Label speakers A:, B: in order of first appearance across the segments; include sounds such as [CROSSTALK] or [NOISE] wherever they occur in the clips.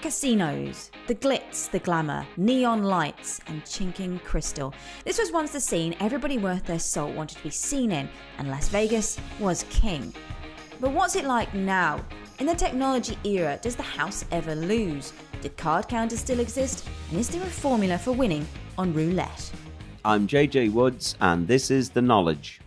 A: Casinos. The glitz, the glamour, neon lights, and chinking crystal. This was once the scene everybody worth their salt wanted to be seen in, and Las Vegas was king. But what's it like now? In the technology era, does the house ever lose? Do card counters still exist? And is there a formula for winning on roulette?
B: I'm JJ Woods, and this is The Knowledge.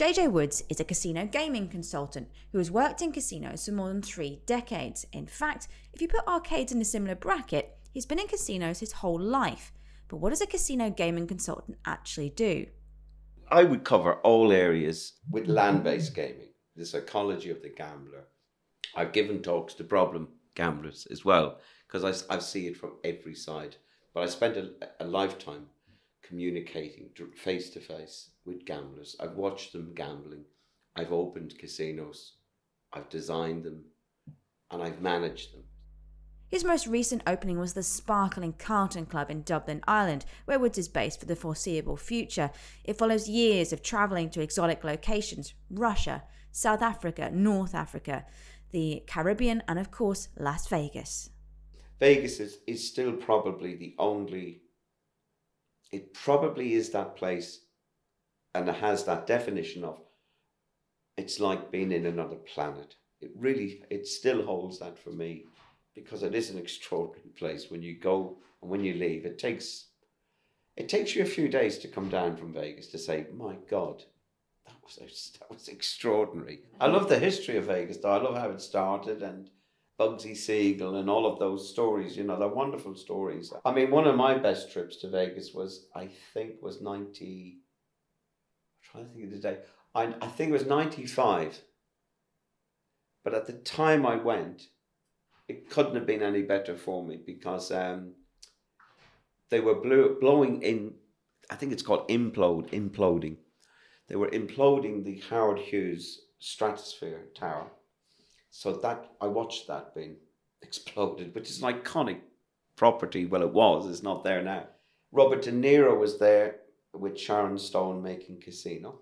A: JJ Woods is a casino gaming consultant who has worked in casinos for more than three decades. In fact, if you put arcades in a similar bracket, he's been in casinos his whole life. But what does a casino gaming consultant actually do?
B: I would cover all areas with land based gaming, the psychology of the gambler. I've given talks to problem gamblers as well, because I, I see it from every side. But I spent a, a lifetime communicating face to face with gamblers. I've watched them gambling. I've opened casinos. I've designed them and I've managed them.
A: His most recent opening was the sparkling Carlton Club in Dublin, Ireland, where Woods is based for the foreseeable future. It follows years of travelling to exotic locations Russia, South Africa, North Africa, the Caribbean, and of course, Las Vegas.
B: Vegas is, is still probably the only it probably is that place and it has that definition of it's like being in another planet. It really, it still holds that for me because it is an extraordinary place when you go and when you leave. It takes, it takes you a few days to come down from Vegas to say, my God, that was, that was extraordinary. I love the history of Vegas though. I love how it started and Bugsy Siegel and all of those stories, you know, they're wonderful stories. I mean, one of my best trips to Vegas was, I think, was 90, I'm trying to think of the day, I, I think it was 95. But at the time I went, it couldn't have been any better for me because um, they were blew, blowing in, I think it's called implode, imploding. They were imploding the Howard Hughes Stratosphere Tower so that I watched that being [LAUGHS] exploded, which is an iconic property. Well, it was. It's not there now. Robert De Niro was there with Sharon Stone making Casino.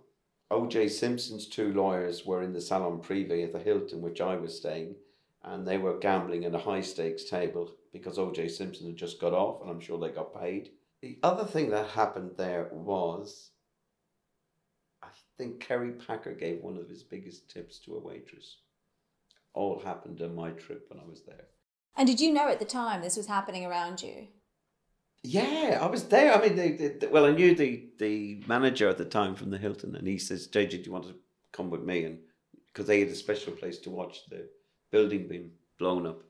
B: O.J. Simpson's two lawyers were in the Salon Privé at the Hilton, which I was staying, and they were gambling in a high stakes table because O.J. Simpson had just got off, and I'm sure they got paid. The other thing that happened there was, I think Kerry Packer gave one of his biggest tips to a waitress all happened on my trip when I was there.
A: And did you know at the time this was happening around you?
B: Yeah, I was there. I mean, they, they, well, I knew the the manager at the time from the Hilton, and he says, "JJ, do you want to come with me?" And because they had a special place to watch the building being blown up.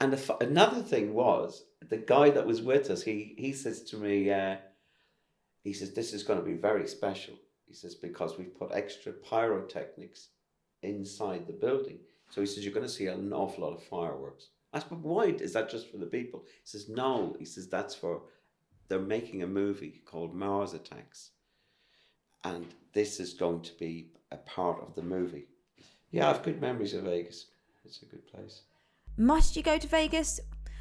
B: And the, another thing was the guy that was with us. He he says to me, uh, he says, "This is going to be very special." He says because we've put extra pyrotechnics inside the building. So he says, You're going to see an awful lot of fireworks. I said, But why? Is that just for the people? He says, No. He says, That's for, they're making a movie called Mars Attacks. And this is going to be a part of the movie. Yeah, I have good memories of Vegas. It's a good place.
A: Must you go to Vegas?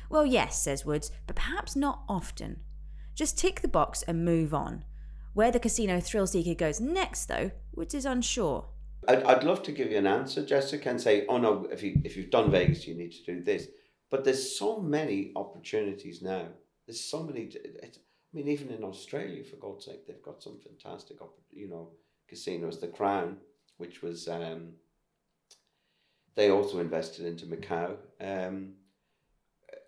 A: Well, yes, says Woods, but perhaps not often. Just tick the box and move on. Where the casino thrill seeker goes next, though, Woods is unsure.
B: I'd, I'd love to give you an answer, Jessica, and say, oh no, if you if you've done Vegas, you need to do this. But there's so many opportunities now. There's so many. I mean, even in Australia, for God's sake, they've got some fantastic, you know, casinos. The Crown, which was, um, they also invested into Macau. Um,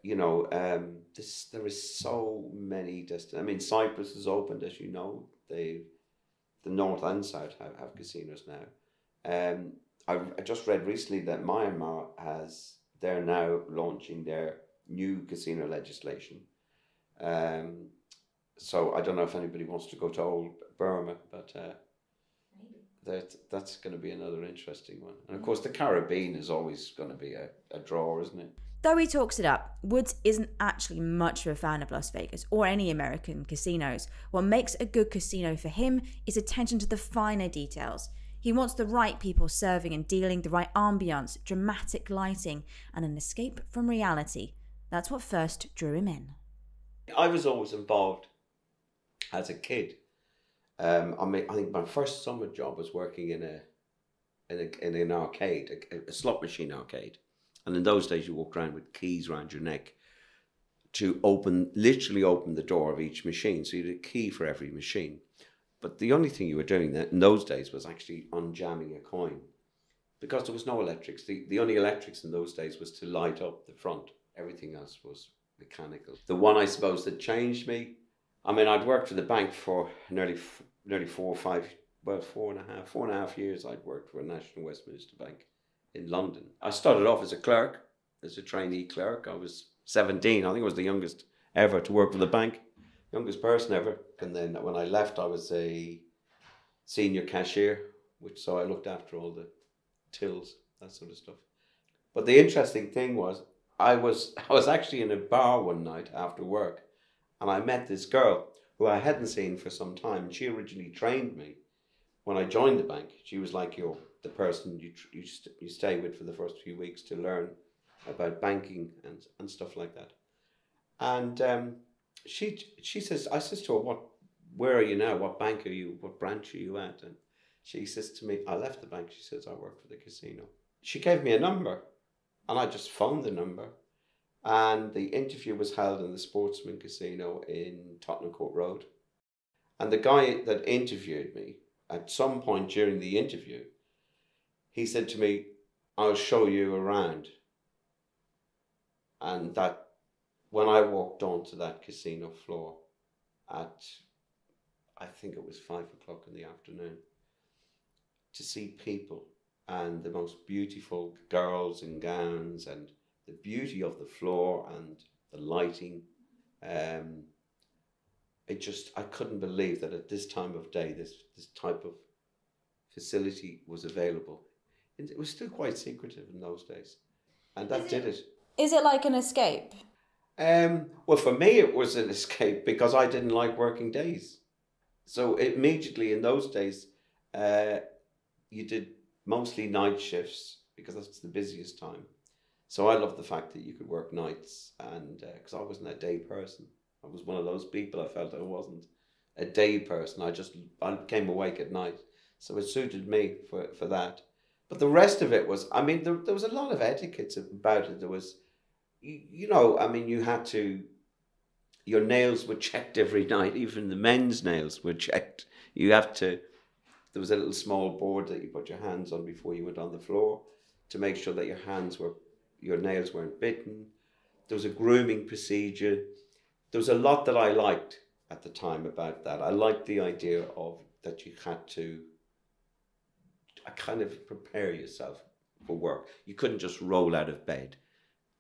B: you know, um, this there is so many destinations. I mean, Cyprus is opened, as you know. They, the north and south have, have casinos now. Um, I, I just read recently that Myanmar has they're now launching their new casino legislation. Um, so I don't know if anybody wants to go to old Burma, but uh, that that's going to be another interesting one. And of course, the Caribbean is always going to be a, a draw, isn't it?
A: Though he talks it up, Woods isn't actually much of a fan of Las Vegas or any American casinos. What makes a good casino for him is attention to the finer details. He wants the right people serving and dealing, the right ambiance, dramatic lighting, and an escape from reality. That's what first drew him in.
B: I was always involved as a kid Um, I mean, I think my first summer job was working in a in, a, in an arcade, a, a slot machine arcade, and in those days you walked around with keys around your neck to open, literally open the door of each machine. So you had a key for every machine. But the only thing you were doing that in those days was actually unjamming a coin because there was no electrics. The, the only electrics in those days was to light up the front. Everything else was mechanical. The one I suppose that changed me, I mean, I'd worked for the bank for nearly nearly four or five, well, four and a half, four and a half years. I'd worked for a National Westminster Bank in London. I started off as a clerk, as a trainee clerk. I was 17. I think I was the youngest ever to work for the bank, youngest person ever. And then when I left, I was a senior cashier, which so I looked after all the tills, that sort of stuff. But the interesting thing was, I was [LAUGHS] I was actually in a bar one night after work, and I met this girl who I hadn't seen for some time. She originally trained me when I joined the bank. She was like your the person you you, you stay with for the first few weeks to learn about banking and, and stuff like that. And um, she she says, I says to her, what, where are you now? What bank are you? What branch are you at? And she says to me, I left the bank. She says, I work for the casino. She gave me a number and I just phoned the number. And the interview was held in the Sportsman Casino in Tottenham Court Road. And the guy that interviewed me, at some point during the interview, he said to me, I'll show you around and that when I walked onto that casino floor at I think it was five o'clock in the afternoon to see people and the most beautiful girls in gowns and the beauty of the floor and the lighting um, it just I couldn't believe that at this time of day this this type of facility was available it was still quite secretive in those days and that did it
A: is it like an escape?
B: Um, well, for me, it was an [LAUGHS] escape because I didn't like working days. So immediately in those days, uh, you did mostly night shifts because that's the busiest time. So I love the fact that you could work nights, and because uh, I wasn't a day person, I was one of those people. I felt I wasn't a day person. I just I came awake at night, so it suited me for for that. But the rest of it was, I mean, there, there was a lot of etiquette about it. There was, you, you know, I mean, you had to, your nails were checked every [LAUGHS] night. Even the men's nails were checked. You have to, there was a little small board that you put your hands on before you went on the floor to make sure that your hands were, your nails weren't bitten. There was a grooming procedure. There was a lot that I liked at the time about that. I liked the idea of that you had to kind of prepare yourself for work. You couldn't just roll out of bed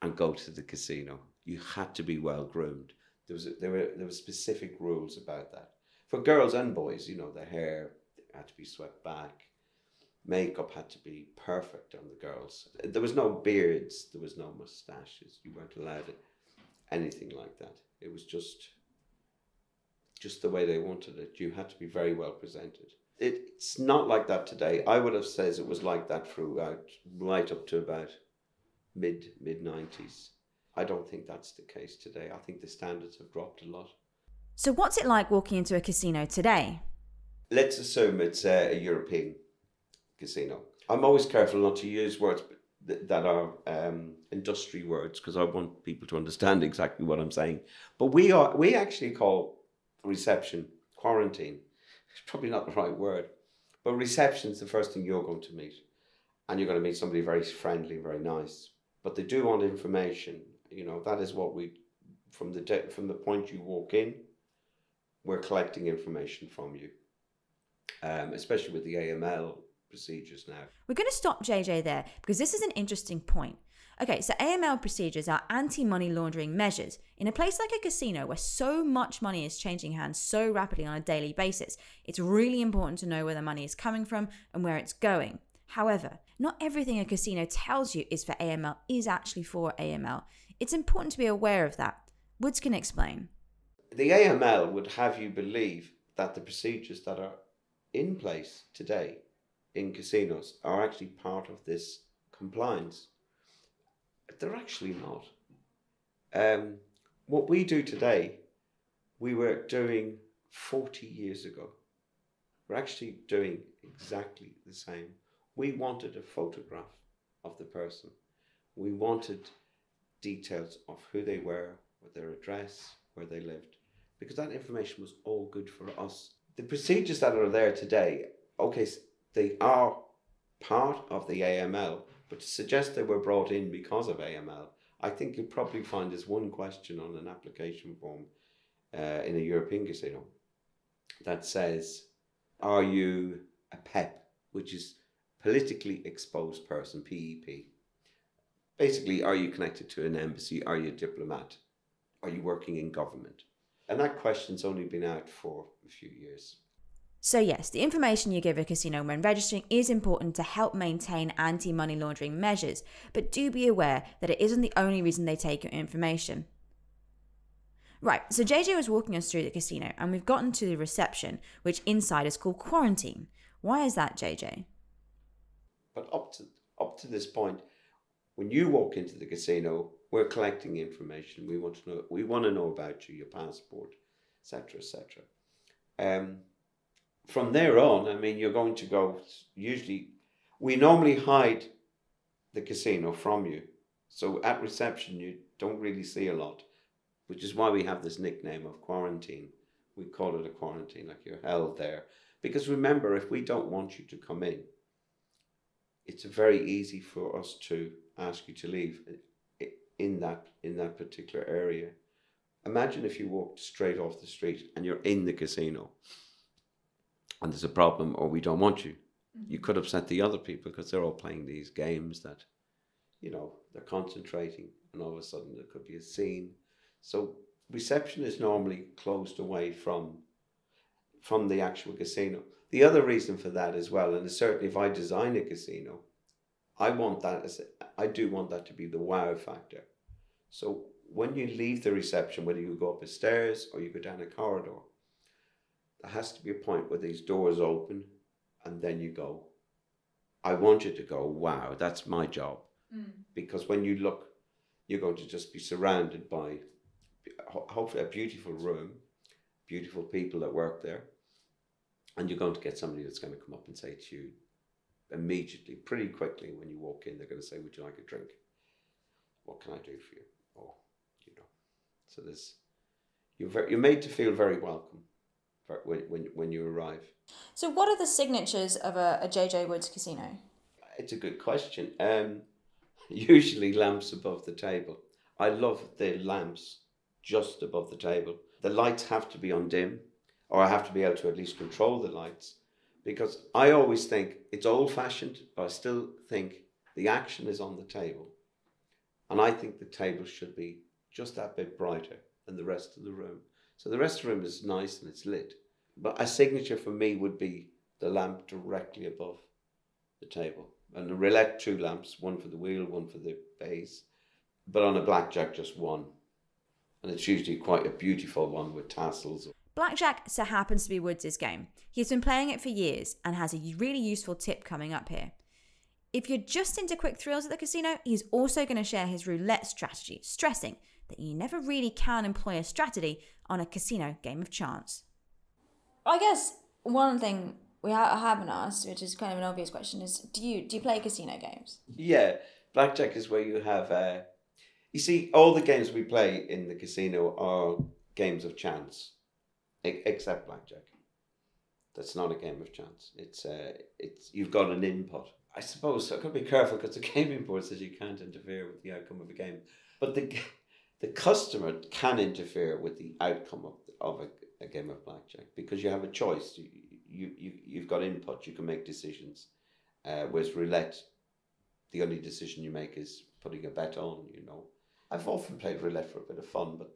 B: and go to the casino. You had to be well groomed. There was a, there were there were specific rules about that for girls and boys. You know, the hair had to be swept back, makeup had to be perfect on the girls. There was no beards, there was no mustaches. You weren't allowed anything like that. It was just just the way they wanted it. You had to be very well presented it's not like that today. I would have said it was like that throughout, right up to about mid mid nineties. I don't think that's the case today. I think the standards have dropped a lot.
A: So, what's it like walking into a casino today?
B: Let's assume it's a, European casino. I'm always careful not to use words that are um, industry words because I want people to understand exactly what I'm saying. But we are we actually call reception quarantine [LAUGHS] it's probably not the right word, but reception is the first thing you're going to meet. And you're going to meet somebody very friendly, very nice. But they do want information. You know, that is what we, from the, de- from the point you walk in, we're collecting information from you, um, especially with the AML procedures now.
A: We're going to stop JJ there because this is an interesting point. Okay, so AML procedures are anti money laundering measures. In a place like a casino where so much money is changing hands so rapidly on a daily basis, it's really important to know where the money is coming from and where it's going. However, not everything a casino tells you is for AML is actually for AML. It's important to be aware of that. Woods can explain.
B: The AML would have you believe that the procedures that are in place today in casinos are actually part of this compliance they're actually not. Um, what we do today, we were doing 40 years ago. we're actually doing exactly the same. We wanted a photograph of the person. We wanted details of who they were, what their address, where they lived, because that information was all good for us. The procedures that are there today, okay, they are part of the AML, but to suggest they were brought in because of AML, I think you'll probably find there's one question on an application form uh, in a European casino that says, Are you a PEP, which is politically exposed person, PEP? Basically, are you connected to an embassy? Are you a diplomat? Are you working in government? And that question's only been out for a few years.
A: So, yes, the information you give a casino when registering is important to help maintain anti money laundering measures, but do be aware that it isn't the only reason they take your information. Right, so JJ was walking us through the casino, and we've gotten to the reception, which inside is called quarantine. Why is that, JJ?
B: But up to up to this point, when you walk into the casino, we're collecting information. We want to know we want to know about you, your passport, etc., etc. Um, from there on, I mean, you're going to go. Usually, we normally hide the casino from you, so at reception you don't really see a lot, which is why we have this nickname of quarantine. We call it a quarantine, like you're held there. Because remember, if we don't want you to come in, it's very easy for us to ask you to leave in that in that particular area. Imagine if you walked straight off the street and you're in the casino and there's a problem or we don't want you. You mm-hmm. could upset the other people because they're all playing these games that, you know, they're concentrating and all of a sudden there could be a scene. So reception is normally closed away from from the actual casino. The other reason for that as well, and certainly if I design a casino, I want that as I do want that to be the wow factor. So when you leave the reception, whether you go up the stairs or you go down a corridor, there has to be a point where these doors open and then you go. I want you to go, wow, that's my job. Mm. Because when you look, you're going to just be surrounded by hopefully a beautiful room, beautiful people that work there. And you're going to get somebody that's going to come up and say to you immediately, pretty quickly when you walk in, they're going to say, Would you like a drink? What can I do for you? Or, you know. So there's you're very, you're made to feel very welcome when, when, when you arrive.
A: So, what are the signatures of a, a JJ Woods casino?
B: It's a good question. Um, [LAUGHS] usually lamps above the table. I love the lamps just above the table. The lights have to be on dim, or I have to be able to at least control the lights, because I always think it's old fashioned, but I still think the action is on the table. And I think the table should be just that bit brighter than the rest of the room. So the rest of the room is nice and it's lit. But a signature for me would be the lamp directly above the table. And the roulette, two lamps, one for the wheel, one for the base. But on a blackjack, just one. And it's usually quite a beautiful one with tassels.
A: Blackjack so happens to be Woods' game. He's been playing it for years and has a really useful tip coming up here. If you're just into quick thrills at the casino, he's also going to share his roulette strategy, stressing that you never really can employ a strategy on a casino game of chance. I guess one thing we ha- haven't asked, which is kind of an obvious question, is do you do you play casino games?
B: Yeah, blackjack is where you have. Uh, you see, all the games we play in the casino are games of chance, e- except blackjack. That's not a game of chance. It's uh, it's you've got an input. I suppose I've got to be careful because the [LAUGHS] gaming board says you can't interfere with the outcome of a game, but the the customer can interfere with the outcome of, of a a game of blackjack because you have a choice. You, you, you, you've got input, you can make decisions. Uh, whereas roulette, the only decision you make is putting a bet on, you know. I've often played roulette for a bit of fun, but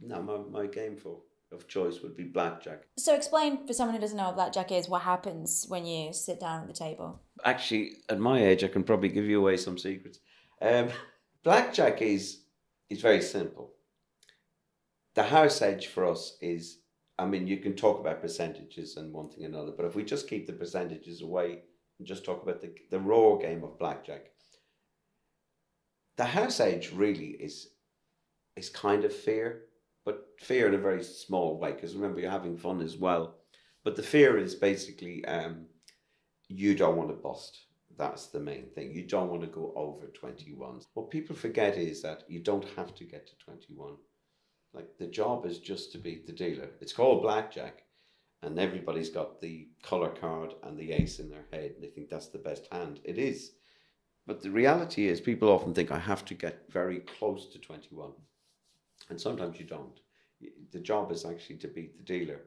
B: no, my, my game for of choice would be blackjack.
A: So explain for someone who doesn't know what blackjack is, what happens when you sit down at the table?
B: Actually, at my age, I can probably give you away some secrets. Um, [LAUGHS] blackjack is is very simple. The house edge for us is I mean, you can talk about percentages and one thing and another, but if we just keep the percentages away and just talk about the, the raw game of blackjack, the house edge really is is kind of fear, but fear in a very small way. Because remember, you're having fun as well. But the fear is basically um, you don't want to bust. That's the main thing. You don't want to go over 21. What people forget is that you don't have to get to 21. Like the job is just to beat the dealer. It's called blackjack, and everybody's got the color card and the ace in their head, and they think that's the best hand. It is. But the reality is, people often think I have to get very close to 21. And sometimes you don't. The job is actually to beat the dealer.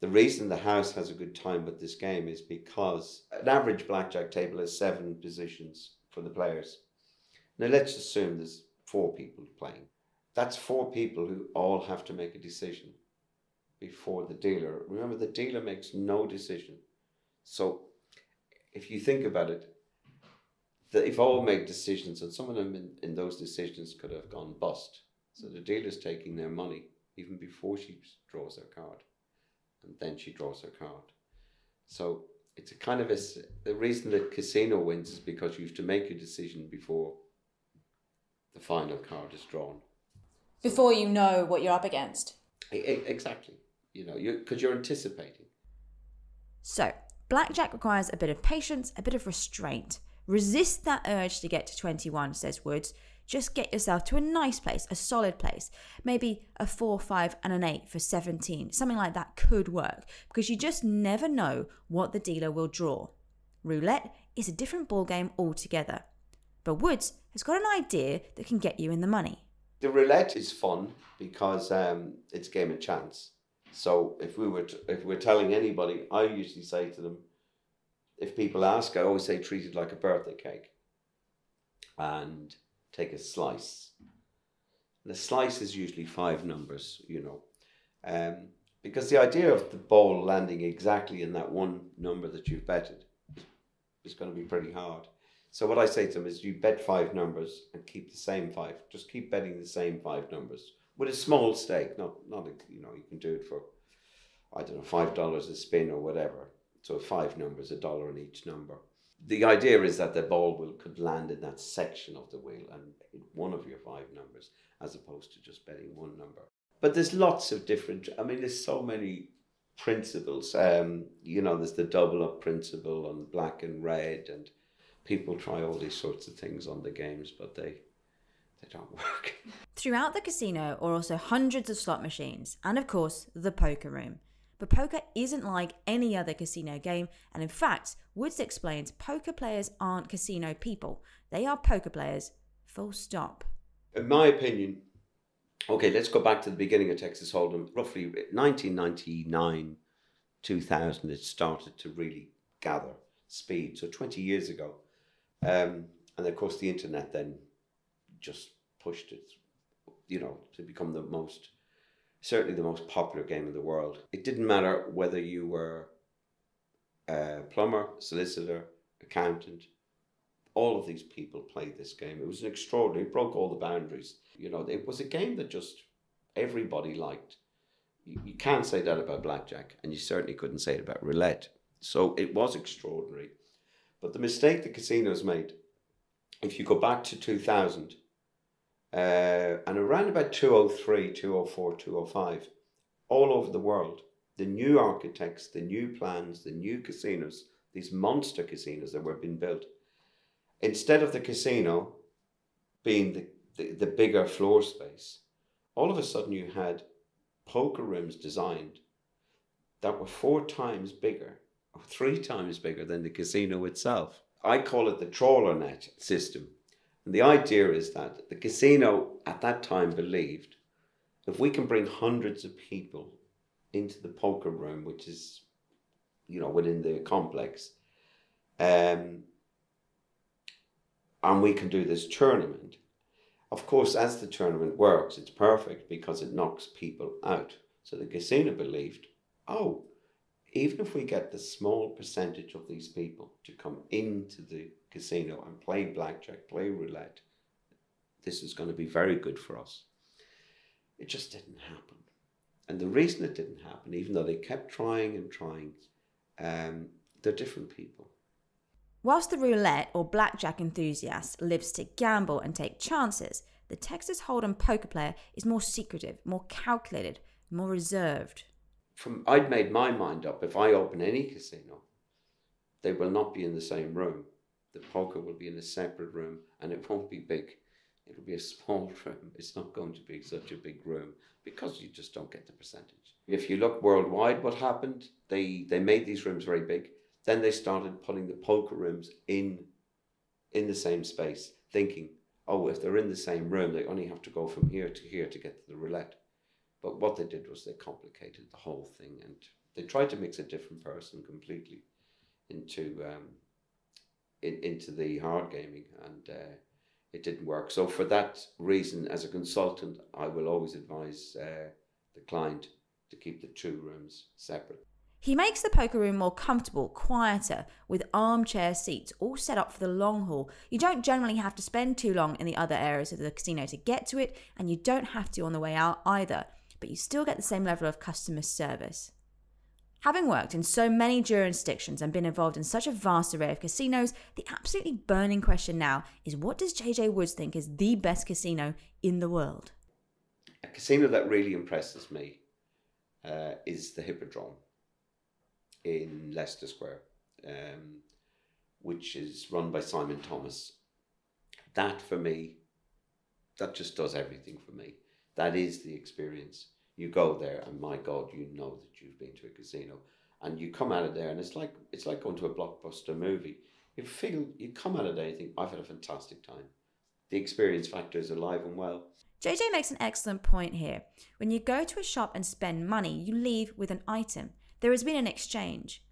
B: The reason the house has a good time with this game is because an average blackjack table has seven positions for the players. Now let's assume there's four people playing. That's four people who all have to make a decision before the dealer. Remember, the dealer makes no decision. So if you think about it, that if all made decisions and some of them in, in those decisions could have gone bust. So the dealer's taking their money even before she draws her card. And then she draws her card. So it's a kind of a, the reason that casino wins is because you have to make a decision before the final card is drawn.
A: Before you know what you're up against.
B: Exactly. You know, because you, you're anticipating.
A: So, blackjack requires a bit of patience, a bit of restraint. Resist that urge to get to 21, says Woods. Just get yourself to a nice place, a solid place. Maybe a 4, 5, and an 8 for 17. Something like that could work because you just never know what the dealer will draw. Roulette is a different ballgame altogether. But Woods has got an idea that can get you in the money.
B: The roulette is fun because um, it's game of chance. So if we were t- if we're telling anybody, I usually say to them, if people ask, I always say treat it like a birthday cake and take a slice. And the slice is usually five numbers, you know, um, because the idea of the ball landing exactly in that one number that you've betted is going to be pretty hard. So what I say to them is you bet five numbers and keep the same five. Just keep betting the same five numbers with a small stake. Not not a, you know you can do it for I don't know five dollars a spin or whatever. So five numbers, a dollar in each number. The idea is that the ball will could land in that section of the wheel and one of your five numbers, as opposed to just betting one number. But there's lots of different. I mean, there's so many principles. Um, you know, there's the double up principle on black and red, and people try all these sorts of things on the games, but they they don't [LAUGHS] work.
A: Throughout the casino are also hundreds of slot machines, and of course the poker room. But poker isn't like any other casino game, and in fact, Woods explains poker players aren't casino people. They are poker players, full stop.
B: In my opinion, okay, let's go back to the beginning of Texas Hold'em. Roughly 1999, 2000, it started to really gather speed. So 20 years ago. Um, and of course, the internet then just pushed it, you know, to become the most certainly the most popular game in the world. It didn't matter whether you were a plumber, solicitor, accountant. All of these people played this game. It was an extraordinary. It broke all the boundaries. You know, it was a game that just everybody liked. You, you can't say that about blackjack, and you certainly couldn't say it about roulette. So it was extraordinary. But the mistake the casinos made, if you go back to 2000, uh, and around about 203, 204, 205, all over the world, the new architects, the new plans, the new casinos, these monster casinos that were being built, instead of the casino being the, the, the bigger floor space, all of a sudden you had poker rooms designed that were four times bigger or three times bigger than the casino itself. I call it the trawler net system and the idea is that the casino at that time believed if we can bring hundreds of people into the poker room, which is, you know, within the complex, um, and we can do this tournament. Of course, as the tournament works, it's perfect because it knocks people out. So the casino believed, oh, even if we get the small percentage of these people to come into the casino and play blackjack, play roulette, this is going to be very good for us. It just didn't happen. And the reason it didn't happen, even though they kept trying and trying, um, they're different people.
A: Whilst the roulette or blackjack enthusiast lives to gamble and take chances, the Texas Hold'em poker player is more secretive, more calculated, more reserved.
B: from I'd made my mind up. If I open any casino, they will not be in the same room. The poker will be in a separate room, and it won't be big. It'll be a small [LAUGHS] room. It's not going to be such a big room because you just don't get the percentage. If you look worldwide, what happened? They they made these rooms very big. Then they started putting the poker rooms in in the same space, thinking, oh, if they're in the same room, they only have to go from here to here to get to the roulette. But what they did was they complicated the whole thing and they tried to mix a different person completely into um, in, into the hard gaming and uh, it didn't work. So for that reason, as a consultant, I will always advise uh, the client to keep the two rooms separate.
A: He makes the poker room more comfortable, quieter, with armchair seats all set up for the long haul. You don't generally have to spend too long in the other areas of the casino to get to it, and you don't have to on the way out either, but you still get the same level of customer service. Having worked in so many jurisdictions and been involved in such a vast array of casinos, the absolutely burning question now is what does JJ Woods think is the best casino in the world?
B: A casino that really impresses me uh, is the Hippodrome in Leicester Square, um, which is run by Simon Thomas. That for me, that just does everything for me. That is the experience. You go there, and my God, you know that you've been to a casino, and you come out of there, and it's like it's like going to a blockbuster movie. You feel you come out of there, and you think I've had a fantastic time. The experience factor is alive and well.
A: JJ makes an excellent point here. When you go to a shop and spend money, you leave with an item. There has been an exchange.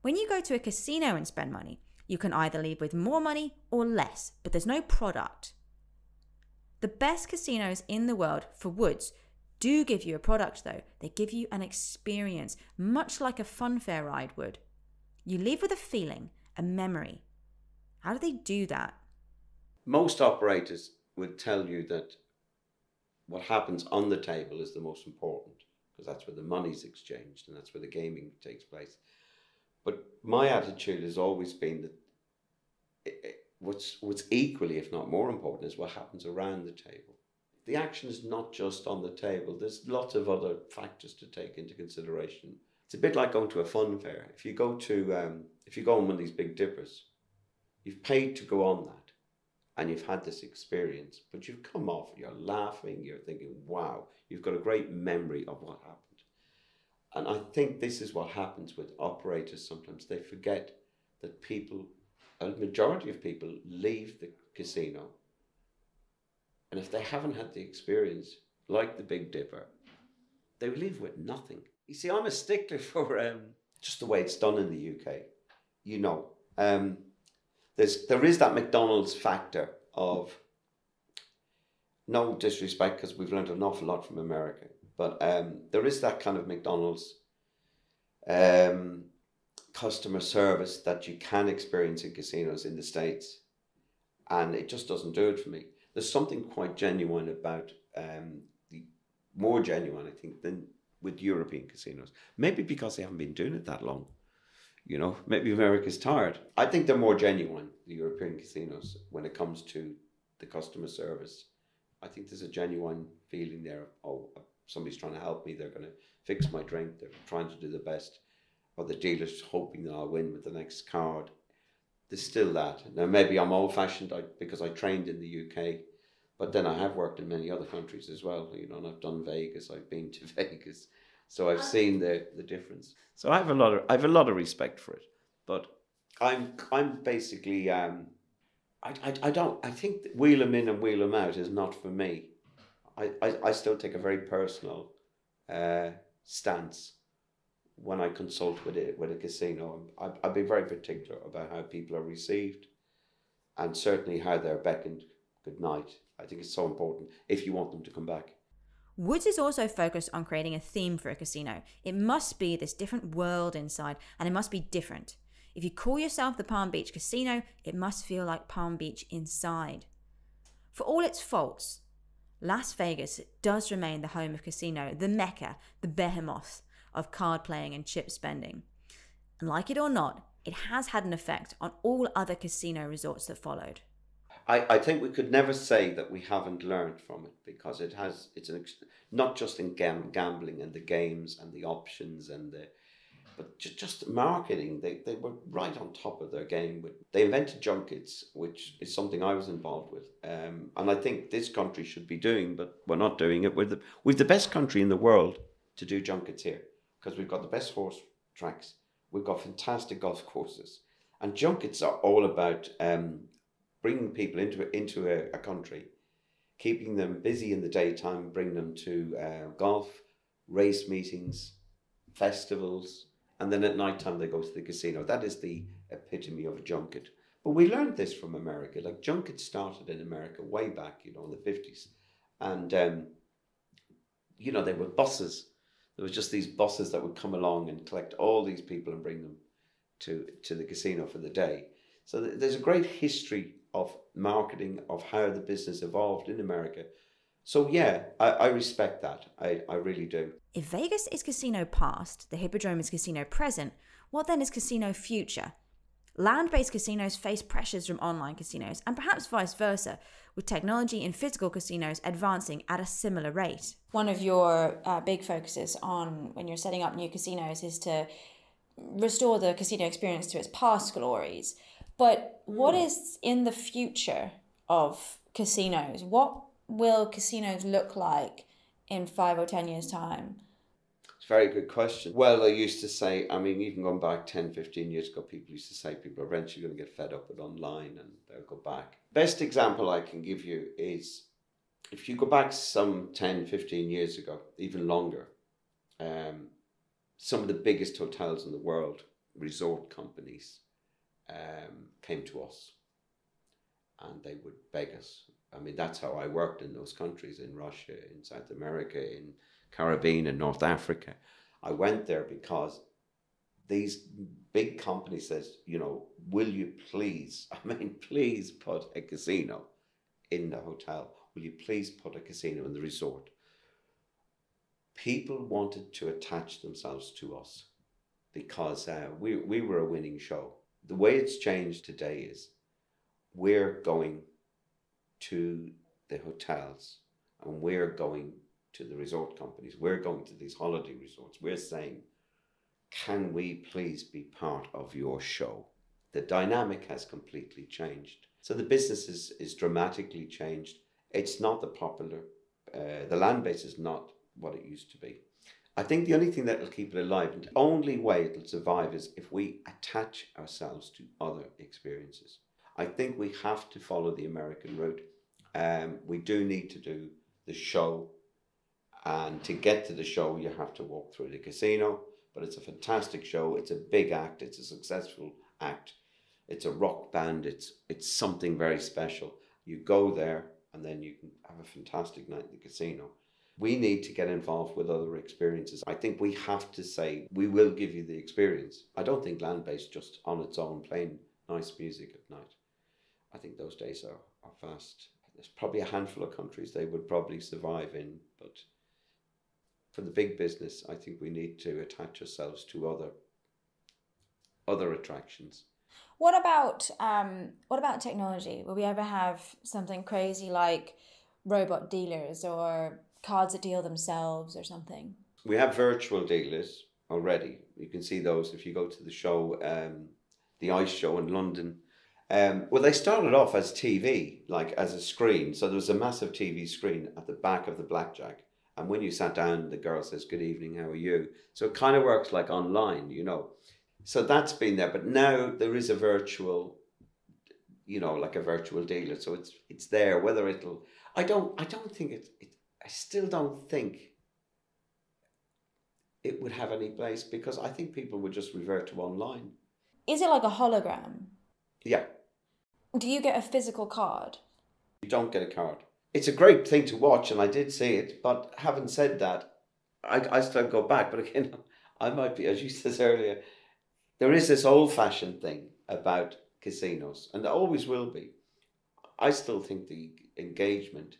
A: When you go to a casino and spend money, you can either leave with more money or less, but there's no product. The best casinos in the world for Woods do give you a product though. They give you an experience, much like a funfair ride would. You leave with a feeling, a memory. How do they do that?
B: Most operators would tell you that what happens on the table is the most important because that's where the money's exchanged and that's where the gaming takes place. But my attitude has always been that it, it, what's what's equally, if not more important, is what happens around the table. The action is not just on the table. There's lots of other factors to take into consideration. It's a bit like going to a fun fair. If you go to um, if you go on one of these big dippers, you've paid to go on that and you've had this experience, but you've come off, you're laughing, you're thinking, wow, you've got a great memory of what happened. And I think this is what happens with operators sometimes. They forget that people, a majority of people, leave the casino. And if they haven't had the experience, like the Big Dipper, they leave with nothing. You see, I'm a stickler [LAUGHS] for um, just the way it's done in the UK. You know, um, there's there is that McDonald's factor of no disrespect because we've learned an awful lot from America, but um, there is that kind of McDonald's um, customer service that you can experience in casinos in the states, and it just doesn't do it for me. There's something quite genuine about um, the more genuine, I think, than with European casinos. Maybe because they haven't been doing it that long. You know, maybe America's tired. I think they're more genuine, the European casinos, when it comes to the customer service. I think there's a genuine feeling there. Oh, somebody's trying to help me. They're going to fix my drink. They're trying to do the best. Or the dealer's hoping that I'll win with the next card. There's still that. Now, maybe I'm old fashioned because I trained in the UK, but then I have worked in many other countries as well. You know, and I've done Vegas. I've been to [LAUGHS] Vegas. So I've seen the, the difference. So I have a lot of I have a lot of respect for it. But I'm I'm basically um, I, I, I don't I think wheel them in and wheel them out is not for me. I, I, I still take a very personal uh, stance when I consult with it with a casino. I, I've been very particular about how people are received, and certainly how they're beckoned good night. I think it's so important if you want them to come back.
A: Woods is also focused on creating a theme for a casino. It must be this different world inside, and it must be different. If you call yourself the Palm Beach Casino, it must feel like Palm Beach inside. For all its faults, Las Vegas does remain the home of casino, the mecca, the behemoth of card playing and chip spending. And like it or not, it has had an effect on all other casino resorts that followed.
B: I, I think we could never say that we haven't learned from it because it has it's an not just in gam- gambling and the games and the options and the but just, just marketing they, they were right on top of their game they invented junkets which is something I was involved with um, and I think this country should be doing but we're not doing it we're the, we're the best country in the world to do junkets here because we've got the best horse tracks we've got fantastic golf courses and junkets are all about um, bringing people into into a, a, country, keeping them busy in the daytime, bring them to uh, golf, race meetings, festivals, and then at night time they go to the casino. That is the epitome of a junket. But we learned this from America. Like junkets started in America way back, you know, in the fifties, and um, you know they were buses. There was just these buses that would come along and collect all these people and bring them to to the casino for the day. So there's a great history of marketing, of how the business evolved in America. So yeah, I, I respect that. I, I really do.
A: If Vegas is casino past, the Hippodrome is casino present, what then is casino future? Land based casinos face pressures from online casinos, and perhaps vice versa, with technology in physical casinos advancing at a similar rate. One of your uh, big focuses on when you're setting up new casinos is to restore the casino experience to its past glories. But what hmm. in the future of casinos? What will casinos look like in five or ten years' time?
B: Very good question. Well, I used to say, I mean, even going back 10, 15 years ago, people used to say people are eventually going to get fed up with online and they'll go back. Best example I can give you is if you go back some 10, 15 years ago, even longer, um, some of the biggest hotels in the world, resort companies, um, came to us and they would beg us. I mean, that's how I worked in those countries in Russia, in South America, in Caribbean, and North Africa. I went there because these big companies says, you know, will you please, [LAUGHS] I mean, please put a casino in the hotel. Will you please put a casino in the resort? People wanted to attach themselves to us because uh, we, we were a winning show the way it's changed today is we're going to the hotels and we're going to the resort companies, we're going to these holiday resorts, we're saying, can we please be part of your show? The dynamic has completely changed. So the business is, is dramatically changed. It's not the popular, uh, the land base is not what it used to be. I think the only thing that will keep it alive, and the only way it'll survive, is if we attach ourselves to other experiences. I think we have to follow the American route. Um, we do need to do the show, and to get to the show, you have to walk through the casino. But it's a fantastic show. It's a big act. It's a successful act. It's a rock band. It's it's something very special. You go there, and then you can have a fantastic night in the casino we need to get involved with other experiences. I think we have to say, we will give you the experience. I don't think land based just on its own playing nice music at night. I think those days are, are fast. There's probably a handful of countries they would probably survive in, but for the big business, I think we need to attach ourselves to other other attractions.
A: What about um, what about technology? Will we ever have something crazy like robot dealers or cards that deal themselves or something?
B: We have virtual dealers already. You can see those if you go to the show, um, the Ice Show in London. Um, well, they started off as TV, like as a screen. So there was a massive TV screen at the back of the blackjack. And when you sat down, the girl says, Good evening, how are you? So it kind of works like online, you know. So that's been there. But now there is a virtual, you know, like a virtual dealer. So it's it's there. Whether it'll I don't I don't think it, it I still don't think it would have any place because I think people would just revert to online.
A: Is it like a hologram?
B: Yeah.
A: Do you get a physical card?
B: You don't get a card. It's a great thing to watch, and I did see it. But having said that, I, I still go back. But again, [LAUGHS] I might be, as you said earlier, there is this old fashioned thing about casinos, and there always will be. I still think the engagement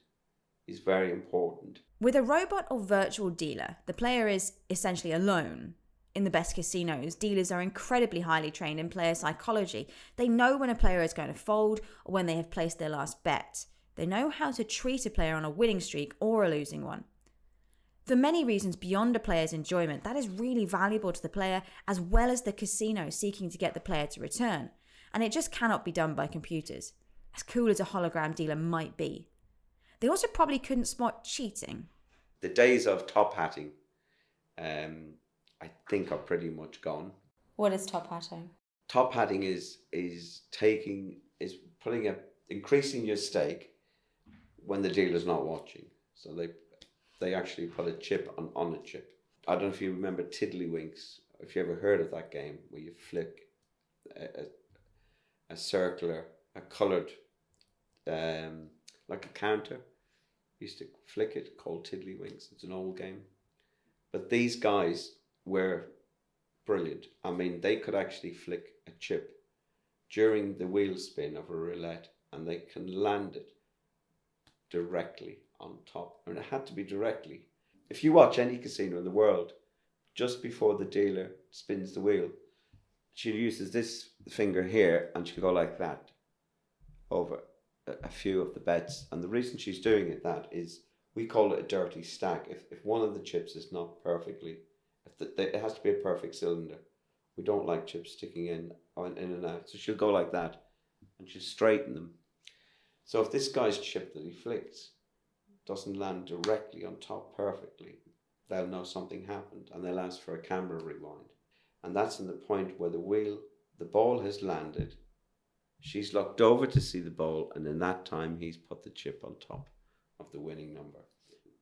B: is very important.
A: With a robot or virtual dealer, the player is essentially alone. In the best casinos, dealers are incredibly highly trained in player psychology. They know when a player is going to fold or when they have placed their last bet. They know how to treat a player on a winning streak or a losing one. For many reasons beyond a player's enjoyment, that is really valuable to the player as well as the casino seeking to get the player to return. And it just cannot be done by computers, as cool as a hologram dealer might be. They also probably couldn't spot cheating.
B: The days of top hatting, um, I think, are pretty much gone.
A: What is top hatting?
B: Top hatting is is taking is putting a increasing your stake when the dealer's not watching. So they they actually put a chip on, on a chip. I don't know if you remember Tiddlywinks, if you ever heard of that game where you flick a, a, a circular, a coloured, um, like a counter. used to flick it called Tiddlywinks. It's an old game. But these guys were brilliant. I mean, they could actually flick a chip during the wheel spin of a roulette and they can land it directly on top. and it had to be directly. If you watch any casino in the world, just before the dealer spins the wheel, she uses this finger here and she'll go like that over a, a few of the bets. And the reason she's doing it that is we call it a dirty stack. If, if one of the chips is not perfectly, if the, the, it has to be a perfect cylinder. We don't like chips sticking in, in and out. So she'll go like that and she'll straighten them. So if this guy's chip that he flicks doesn't land directly on top perfectly, they'll know something happened and they'll ask for a camera rewind. And that's in the point where the wheel, the ball has landed. She's looked over to see the ball, and in that time, he's put the chip on top of the winning number.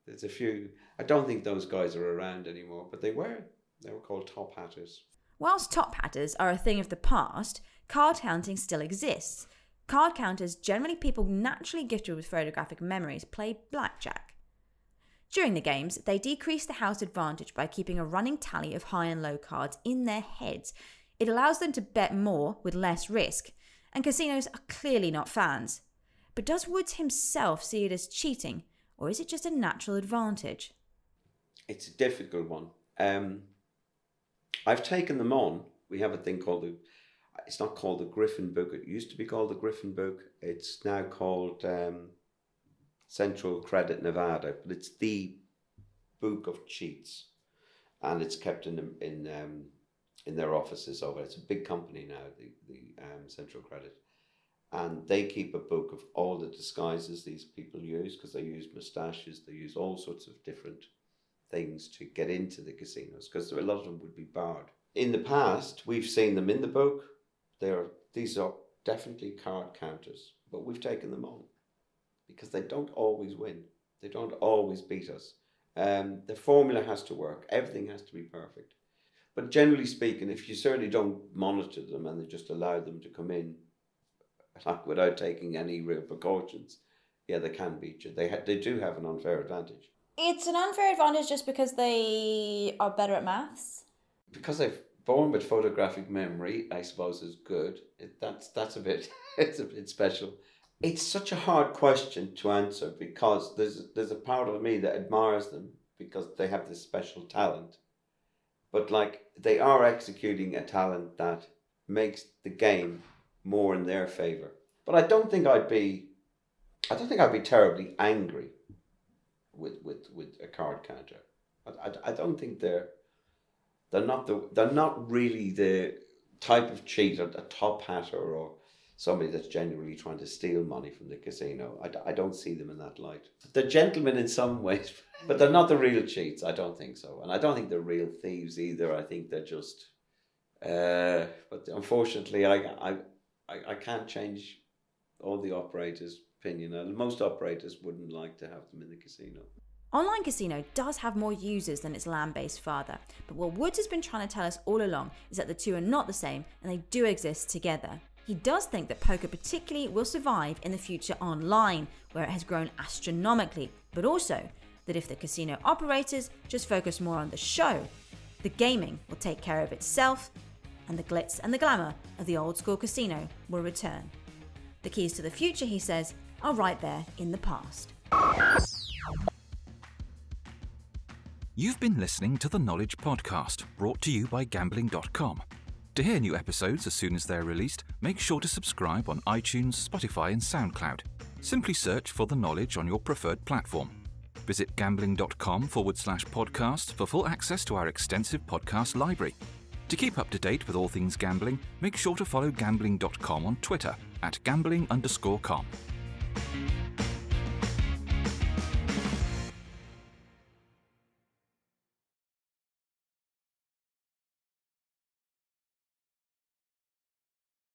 B: There's a few, I don't think those guys are around anymore, but they were. They were called top hatters.
A: Whilst top hatters are a thing of the past, card counting still exists Card counters, generally people naturally gifted with photographic memories, play blackjack. During the games, they decrease the house advantage by keeping a running tally of high and low cards in their heads. It allows them to bet more with less risk, and casinos are clearly not fans. But does Woods himself see it as cheating, or is it just a natural advantage?
B: It's a difficult one. Um, I've taken them on. We have a thing called the it's not called the Griffin Book. It used to be called the Griffin Book. It's now called um, Central Credit Nevada, but it's the book of cheats, and it's kept in in um, in their offices over. It's a big company now, the the um, Central Credit, and they keep a book of all the disguises these people use because they use mustaches, they use all sorts of different things to get into the casinos because a lot of them would be barred. In the past, we've seen them in the book they are these are definitely card counters, but we've taken them on because they don't always win. They don't always beat us. Um, the formula has to work. Everything has to be perfect. But generally speaking, if you certainly don't monitor them and they just allow them to come in [LAUGHS] like without taking any real precautions, yeah, they can beat you. They ha- they do have an unfair advantage.
A: It's an unfair advantage just because they are better at maths.
B: Because they've born with photographic memory, I suppose, is good. It, that's that's a bit [LAUGHS] it's a bit special. It's such a hard question to answer because there's there's a part of me that admires them because they have this special talent, but like they are executing a talent that makes the game more in their favor. But I don't think I'd be, I don't think I'd be terribly angry with with with a card counter. I, I, I don't think they're they're not the they're not really the type of cheat or a top hatter or somebody that's genuinely trying to steal money from the casino. I, I don't see them in that light. They're gentlemen in some ways, [LAUGHS] but they're not the real cheats. I don't think so. And I don't think they're real thieves either. I think they're just. Uh, but unfortunately, I, I, I, I can't change all the operators' opinion. And most operators wouldn't like to have them in the casino.
A: Online Casino does have more users than its land based father, but what Woods has been trying to tell us all along is that the two are not the same and they do exist together. He does think that poker, particularly, will survive in the future online, where it has grown astronomically, but also that if the casino operators just focus more on the show, the gaming will take care of itself and the glitz and the glamour of the old school casino will return. The keys to the future, he says, are right there in the past.
C: You've been listening to the Knowledge Podcast, brought to you by Gambling.com. To hear new episodes as soon as they're released, make sure to subscribe on iTunes, Spotify, and SoundCloud. Simply search for the knowledge on your preferred platform. Visit gambling.com forward slash podcast for full access to our extensive podcast library. To keep up to date with all things gambling, make sure to follow gambling.com on Twitter at gambling underscore com.